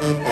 Mm-hmm.